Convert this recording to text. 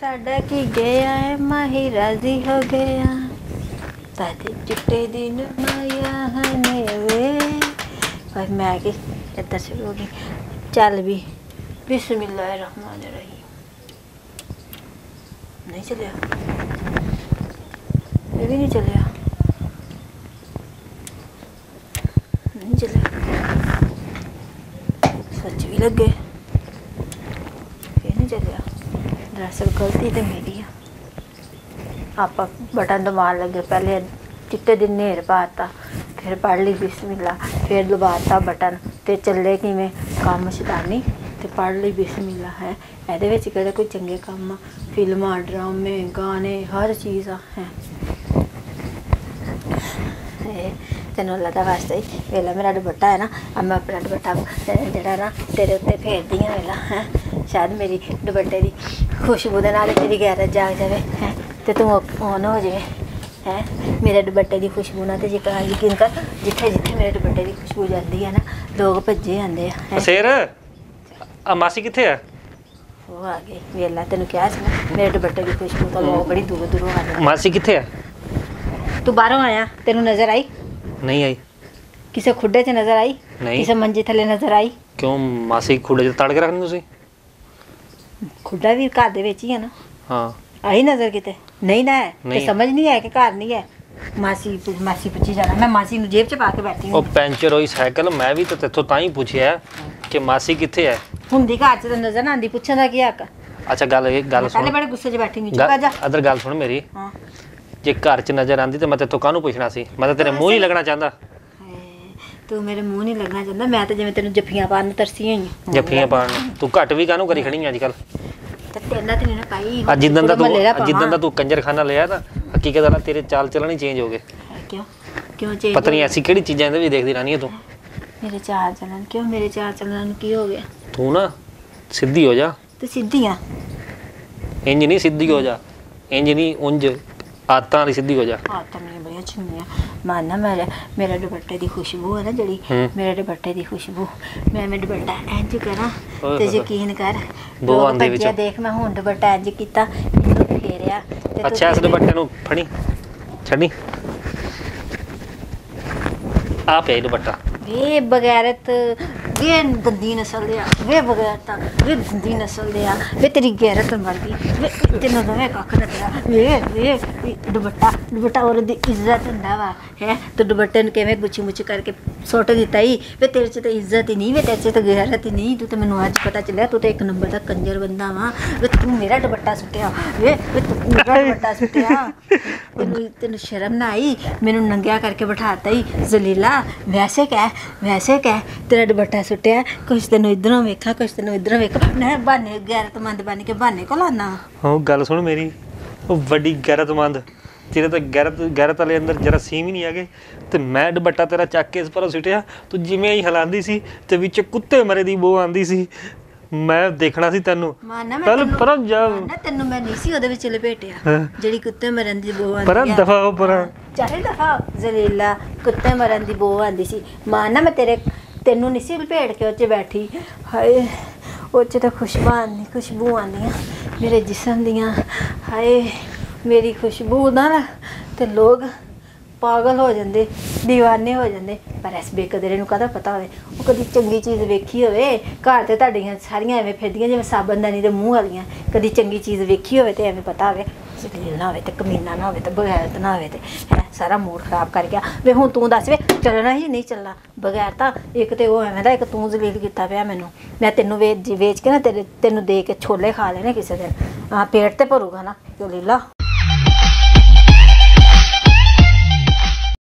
ਸਾਡਾ ਕੀ ਗਿਆ ਹੈ ਮਾਹੀ ਰਾਜ਼ੀ ਹੋ ਗਿਆ ਸਾਡੇ ਚਿੱਟੇ ਦਿਨ ਮਾਇਆ ਹਨੇ ਵੇ ਪਰ ਮੈਂ ਕਿ ਇੱਦਾਂ ਸ਼ੁਰੂ ਹੋ ਗਈ ਚੱਲ ਵੀ ਬਿਸਮਿਲ੍ਲਾਹਿਰ ਰਹਿਮਾਨਿਰ ਰਹੀਮ ਨਹੀਂ ਚੱਲਿਆ ਇਹ ਵੀ ਨਹੀਂ ਚੱਲਿਆ ਨਹੀਂ ਚੱਲਿਆ ਸੱਚ ਵੀ ਲੱਗੇ ਇਹ ਨਹੀਂ ਚੱਲਿਆ ਦਰਅਸਲ ਗਲਤੀ ਤੇ ਮੇਰੀ ਆ। ਆਪਾਂ ਬਟਨ ਦਬਾਉਣ ਲੱਗੇ, ਪਹਿਲੇ ਚਿੱਟੇ ਦਿਨ ਨੇਰ ਪਾਤਾ, ਫਿਰ ਪੜ ਲਈ ਬਿਸਮਿਲ੍ਲਾ, ਫਿਰ ਦਬਾਤਾ ਬਟਨ, ਤੇ ਚੱਲੇ ਕਿਵੇਂ? ਕੰਮ ਸ਼ੈਤਾਨੀ, ਤੇ ਪੜ ਲਈ ਬਿਸਮਿਲ੍ਲਾ, ਹੈ? ਇਹਦੇ ਵਿੱਚ ਕਿਹੜੇ ਕੋਈ ਚੰਗੇ ਕੰਮ ਆ? ਫਿਲਮਾਂ, ਡਰਾਮੇ, ਗਾਣੇ, ਹਰ ਚੀਜ਼ ਆ, ਹੈ? ਇਹ ਤੈਨੂੰ ਲੱਗਦਾ ਵਾਸਤੇ ਵੇਲਾ ਮੇਰਾ ਦੁਪੱਟਾ ਹੈ ਨਾ ਆ ਮੈਂ ਆਪਣਾ ਦੁਪੱਟਾ, ਜਿਹੜਾ ਨਾ ਤੇਰੇ ਉੱਤੇ ਫੇਰਦੀ ਹਾਂ, ਵੇਲਾ, ਹੈ? ਸ਼ਾਇਦ ਮੇਰੀ ਦੁਪੱਟੇ ਦੀ ਖੁਸ਼ਬੂ ਦੇ ਨਾਲ ਤੇਰੀ ਗੈਰਤ ਜਾਗ ਜਾਵੇ ਹੈ ਤੇ ਤੂੰ ਔਨ ਹੋ ਜਾਵੇ ਹੈ ਮੇਰੇ ਦੁਪੱਟੇ ਦੀ ਖੁਸ਼ਬੂ ਨਾਲ ਤੇ ਜਿਕਰ ਯਕੀਨ ਕਰ ਜਿੱਥੇ ਜਿੱਥੇ ਮੇਰੇ ਦੁਪੱਟੇ ਦੀ ਖੁਸ਼ਬੂ ਜਾਂਦੀ ਹੈ ਨਾ ਲੋਕ ਭੱਜੇ ਆਉਂਦੇ ਆ ਹੈਂ। ਸ਼ੇਰ ਆ ਮਾਸੀ ਕਿੱਥੇ ਆ? ਉਹ ਆ ਗਏ ਵੇਲਾ ਤੈਨੂੰ ਕਿਹਾ ਸੀ ਨਾ ਮੇਰੇ ਦੁਪੱਟੇ ਦੀ ਖੁਸ਼ਬੂ ਤਾਂ ਲੋਕ ਬੜੀ ਦੂਰੋਂ ਦੂਰੋਂ ਆਉਂਦੇ ਆ। ਮਾਸੀ ਕਿੱਥੇ ਆ? ਤੂੰ ਬਾਹਰੋਂ ਆਇਆ ਤੈਨੂੰ ਨਜ਼ਰ ਆਈ? ਨਹੀਂ ਆਈ। ਕਿਸੇ ਖੁੱਡੇ 'ਚ ਨਜ਼ਰ ਆਈ? ਨਹੀਂ। ਕਿਸੇ ਮੰਜੇ ਥੱਲੇ ਨਜ਼ਰ ਆਈ? ਕਿਉਂ ਮਾਸੀ ਖੁੱਡੇ 'ਚ ਤੜ ਕੇ ਰੱਖਣੀ ਤੁਸੀਂ? ਖੁੱਡਾ ਵੀ ਘਰ ਦੇ ਵਿੱਚ ਹੀ ਹੈ ਨਾ। ਹਾਂ। ਆਈ ਨਜ਼ਰ ਕਿਤੇ। ਨਹੀਂ ਨਾ ਹੈ ਤੇ ਨਹੀਂ। ਸਮਝ ਨਹੀਂ ਆਇਆ ਕਿ ਘਰ ਨਹੀਂ ਹੈ। ਮਾਸੀ ਮਾਸੀ ਪੁੱਛੀ ਜਾਣਾ। ਮੈਂ ਮਾਸੀ ਨੂੰ ਜੇਬ 'ਚ ਪਾ ਕੇ ਬੈਠੀ ਉਹ ਹਾਂ। ਪੈਂਚਰ ਹੋਈ ਸਾਈਕਲ ਮੈਂ ਵੀ ਤਾਂ ਤੇਥੋਂ ਤਾਂ ਹੀ ਪੁੱਛਿਆ ਕਿ ਮਾਸੀ ਕਿੱਥੇ ਹੈ? ਹੁੰਦੀ ਘਰ 'ਚ ਤਾਂ ਨਜ਼ਰ ਨਾ ਆਉਂਦੀ ਪੁੱਛਣ ਦਾ ਕੀ ਹੱਕ ਅੱਛਾ ਗੱਲ ਇਹ ਗੱਲ ਪਹਿਲੇ ਸੁਣ। ਬੜੇ ਗੁੱਸੇ 'ਚ ਬੈਠੀ ਨਹੀਂ ਚੁੱਕਾ ਜਾ। ਅਦਰ ਗੱਲ ਸੁਣ ਮੇਰੀ। ਹਾਂ। ਜੇ ਘਰ 'ਚ ਨਜ਼ਰ ਆਂਦੀ ਤੇ ਮੈਂ ਤੇਥੋਂ ਕਾਹਨੂੰ ਪੁੱਛਣਾ ਸੀ? ਮੈਂ ਤਾਂ ਤੇਰੇ ਮੂੰਹ ਹੀ ਲੱਗਣਾ ਚਾਹੁੰਦਾ। ਤੂੰ ਮੇਰੇ ਮੂੰਹ ਨਹੀਂ ਲੱਗਣਾ ਚਾਹੁੰਦਾ ਮੈਂ ਤਾਂ ਜਿਵੇਂ ਤੈਨੂੰ ਜੱਫੀਆਂ ਪਾਉਣ ਨੂੰ ਤਰਸੀ ਹੋਈ ਜੱਫੀਆਂ ਪਾਣ ਨੂੰ। ਤੂੰ ਘੱਟ ਵੀ ਕਾਹਨੂੰ ਕਰੀ ਖੜੀ ਅੱਜ ਕੱਲ ਤੇ ਤੇਨਾਂ ਤੇ ਨਹੀਂ ਨਾ ਪਾਈ ਅੱਜ ਜਿੱਦਾਂ ਦਾ ਤੂੰ ਜਿੱਦਾਂ ਦਾ ਤੂੰ ਕੰਜਰਖਾਨਾ ਲਿਆ ਤਾਂ ਹਕੀਕਤ ਵਾਲਾ ਤੇਰੇ ਚਾਲ ਚੱਲਣ ਹੀ ਚੇਂਜ ਹੋ ਗਏ। ਕਿਉਂ? ਕਿਉਂ ਚੇਂਜ ਪਤਾ ਨਹੀਂ ਐਸੀ ਕਿਹੜੀ ਚੀਜ਼ਾਂ ਇਹਦੇ ਵੀ ਦੇਖਦੀ ਰਹਿਣੀ ਹੈ ਤੂੰ। ਮੇਰੇ ਚਾਰ ਚੱਲਣ ਕਿਉਂ ਮੇਰੇ ਚਾਰ ਚੱਲਣ ਨੂੰ ਕੀ ਹੋ ਗਿਆ? ਤੂੰ ਨਾ ਸਿੱਧੀ ਹੋ ਜਾ। ਤੇ ਸਿੱਧੀਆਂ ਇੰਜ ਨਹੀਂ ਸਿੱਧੀ ਹੋ ਜਾ। ਇੰਜ ਨਹੀਂ ਉਂਝ ਆਤਾਂ ਵਾਲੀ ਸਿੱਧੀ ਹੋ ਜਾ। ਹਾਂ ਤਾਂ ਮੈਨੂੰ ਬੜੀਆਂ ਚੁੰਨੀਆਂ ਮਾਨਾ ਮੇਰੇ ਮੇਰੇ ਦੁਪੱਟੇ ਦੀ ਖੁਸ਼ਬੂ ਹੈ ਨਾ ਜਿਹੜੀ। ਮੇਰੇ ਦੁਪੱਟੇ ਦੀ ਖੁਸ਼ਬੂ ਮੈਂ ਮੈਂ ਦੁਪੱਟਾ ਇੰਜ ਕਰਾਂ ਤੇ। ਯਕੀਨ ਕਰ ਆਉਂਦੇ ਭੱਜਿਆ ਵਿੱਚੋਂ। ਦੇਖ ਮੈਂ ਹੁਣ ਦੁਪੱਟਾ ਇੰਜ ਕੀਤਾ ਫੇਰਿਆ ਅੱਛਾ ਇਸ ਦੁਪੱਟੇ ਨੂੰ ਫੜੀ ਛੱਡੀ ਆ ਪਿਆ ਇਹ ਦੁਪੱਟਾ ਵੇ ਬਗੈਰਤ ਵੇ ਗੰਦੀ ਨਸਲ ਦੇ ਆ ਵੇ ਬਗੈਰਤਾ ਵੇ ਗੰਦੀ ਨਸਲ ਦੇ ਆ ਵੇ ਤੇਰੀ ਗੈਰਤ ਮਰ ਗਈ ਵੇ ਤੈਨੂੰ ਦੋਵੇਂ ਕੱਖ ਨਾ ਤੇਰਾ ਵੇ ਵੇ ਵੀ ਦੁਪੱਟਾ ਦੁਪੱਟਾ ਔਰਤ ਦੀ ਇੱਜ਼ਤ ਹੁੰਦਾ ਵਾ ਹੈ ਤੂੰ ਦੁਪੱਟੇ ਨੂੰ ਕਿਵੇਂ ਗੁੱਚੀ ਮੁੱਚੀ ਕਰਕੇ ਸੁੱਟ ਦਿੱਤਾ ਹੀ ਵੇ ਤੇਰੇ 'ਚ ਤਾਂ ਇੱਜ਼ਤ ਹੀ ਨਹੀਂ ਵੇ ਤੇਰੇ 'ਚ ਤਾਂ ਗੈਰਤ ਹੀ ਨਹੀਂ ਤੂੰ ਤਾਂ ਮੈਨੂੰ ਅੱਜ ਪਤਾ ਚੱਲਿਆ ਤੂੰ ਤਾਂ ਇੱਕ ਨੰਬਰ ਦਾ ਕੰਜਰ ਬੰਦਾ ਵਾ ਵੇ ਤੂੰ ਮੇਰਾ ਦੁਪੱਟਾ ਸੁੱਟਿਆ ਵੇ ਵੇ ਤੂੰ ਮੇਰਾ ਦੁਪੱਟਾ ਸੁੱਟਿਆ ਤੈਨੂੰ ਤੈਨੂੰ ਸ਼ਰਮ ਨਾ ਆਈ ਮੈਨੂੰ ਨੰਗਿਆ ਕਰਕੇ ਬਿਠਾਤਾ ਹੀ ਸੁੱਟਿਆ ਕੁਛ ਤੈਨੂੰ ਇਧਰੋਂ ਵੇਖਾ ਕੁਛ ਤੈਨੂੰ ਇਧਰੋਂ ਵੇਖਾ। ਮੈਂ ਬਾਨੇ ਗੈਰਤਮੰਦ ਬਣ ਕੇ ਬਾਨੇ ਕੋਲ ਆਨਾ ਉਹ ਗੱਲ ਸੁਣ ਮੇਰੀ। ਉਹ ਵੱਡੀ ਗੈਰਤਮੰਦ। ਤੇਰੇ ਤਾਂ ਗੈਰਤ ਗੈਰਤ ਵਾਲੇ ਅੰਦਰ ਜਰਾ ਸੀਮ ਹੀ ਨਹੀਂ ਆਗੇ ਤੇ ਮੈਂ ਦੁਪੱਟਾ ਤੇਰਾ ਚੱਕ ਕੇ ਇਸ ਪਰ ਸੁੱਟਿਆ। ਤੂੰ ਜਿਵੇਂ ਹੀ ਹਲਾਂਦੀ ਸੀ ਤੇ ਵਿੱਚ ਕੁੱਤੇ ਮਰੇ ਦੀ ਬੋ ਆਂਦੀ ਸੀ। ਮੈਂ ਦੇਖਣਾ ਸੀ ਤੈਨੂੰ। ਮਾਨਾ ਮੈਂ ਪਰਾਂ ਜਾ ਮਾਨਾ ਤੈਨੂੰ ਮੈਂ ਨਹੀਂ ਸੀ ਉਹਦੇ ਵਿੱਚ ਲਪੇਟਿਆ। ਹਾਂ। ਜਿਹੜੀ ਕੁੱਤੇ ਮਰਨ ਦੀ ਬੋ ਆਂਦੀ ਪਰਾਂ। ਦਫਾ ਹੋ ਪਰਾਂ। ਚਾਹੇ ਦਫਾ ਜ਼ਲੀਲਾ ਕੁੱਤੇ ਮਰਨ ਦੀ ਬੋ ਆਂਦੀ ਸੀ। ਮਾਨਾ ਮੈਂ ਤੇਰੇ ਤੈਨੂੰ ਨਹੀਂ ਸੀ ਲਪੇਟ ਕੇ ਉੱਚ ਬੈਠੀ? ਹਾਏ ਉੱਚ ਤਾਂ ਖੁਸ਼ਬੂ ਆਉਂਦੀ, ਖੁਸ਼ਬੂ ਆਉਂਦੀਆਂ ਮੇਰੇ ਜਿਸਮ ਦੀਆਂ, ਹਾਏ, ਮੇਰੀ ਖੁਸ਼ਬੂ ਨਾਲ ਤੇ ਲੋਕ ਪਾਗਲ ਹੋ ਜਾਂਦੇ دیਵਾਨੇ ਹੋ ਜਾਂਦੇ ਪਰ ਇਸ ਬੇਕਦਰੇ ਨੂੰ ਕਦਾ ਪਤਾ ਹੋਵੇ? ਉਹ ਕਦੀ ਚੰਗੀ ਚੀਜ਼ ਵੇਖੀ ਹੋਵੇ ਘਰ ਤੇ ਤੁਹਾਡੀਆਂ ਸਾਰੀਆਂ ਐਵੇਂ ਫਿਰਦੀਆਂ ਜਿਵੇਂ ਸਾਬਣਦਾਨੀ ਦੇ ਮੂੰਹ ਵਾਲੀਆਂ ਕਦੀ ਚੰਗੀ ਚੀਜ਼ ਵੇਖੀ ਹੋਵੇ ਤੇ ਐਵੇਂ ਪਤਾ ਹੋਵੇ ਜ਼ਲੀਲ ਨਾ ਹੋਵੇ ਤੇ ਕਮੀਨਾ ਨਾ ਹੋਵੇ ਤੇ ਬਗੈਰਤ ਨਾ ਹੋਵੇ ਤੇ ਹੈਂ, ਸਾਰਾ ਮੂਡ ਖਰਾਬ ਕਰ ਗਿਆ ਵੇ ਹੁਣ ਤੂੰ ਦੱਸ ਵੇ ਚੱਲਣਾ ਹੀ ਨਹੀਂ ਚੱਲਣਾ ਬਗੈਰ ਤਾਂ ਇੱਕ ਤੇ ਉਹ ਐਵੇਂ ਦਾ ਇੱਕ ਤੂੰ ਜ਼ਲੀਲ ਕੀਤਾ ਪਿਆ ਮੈਨੂੰ। ਮੈਂ ਤੈਨੂੰ ਵੇਚ ਵੇਚ ਕੇ ਨਾ ਤੇਰੇ ਤੈਨੂੰ ਦੇ ਕੇ ਛੋਲੇ ਖਾ ਲੈਣੇ ਕਿਸੇ ਦਿਨ। ਆ ਪੇਟ ਤੇ ਭਰੂਗਾ ਨਾ ਜੋ ਲੀਲਾ।